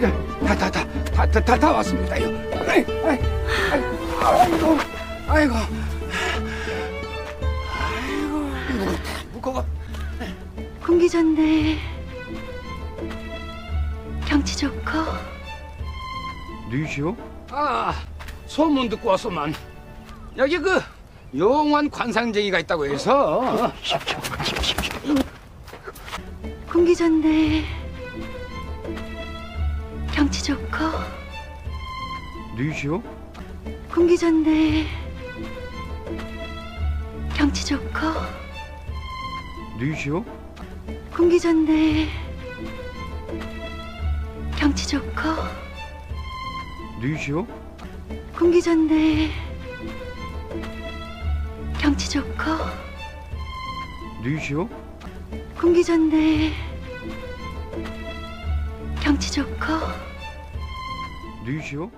다, 다, 다 왔습니다요. 아이, 아이, 아이, 아이고, 아이고, 아이고, 무거워. 공기 좋네. 경치 좋고. 누구시오? 아, 소문 듣고 왔소만. 여기 그 용환 관상쟁이가 있다고 해서 공기 좋네. 경치 좋고. 누구시오? 공기 좋네. 경치 좋고. 누구시오? 공기 좋네. 경치 좋고. 누구시오? 공기 좋네. 경치 좋고. 누구시오? 공기 좋네. 경치 좋고. 누구시오?